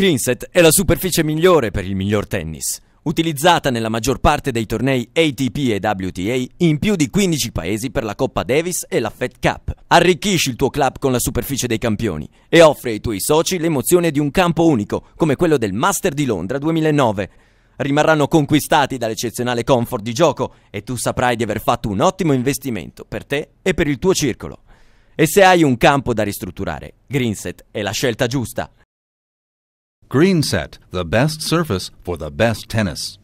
Greenset è la superficie migliore per il miglior tennis. Utilizzata nella maggior parte dei tornei ATP e WTA in più di 15 paesi per la Coppa Davis e la Fed Cup. Arricchisci il tuo club con la superficie dei campioni e offre ai tuoi soci l'emozione di un campo unico, come quello del Master di Londra 2009. Rimarranno conquistati dall'eccezionale comfort di gioco e tu saprai di aver fatto un ottimo investimento per te e per il tuo circolo. E se hai un campo da ristrutturare, Greenset è la scelta giusta. Green Set, the best surface for the best tennis.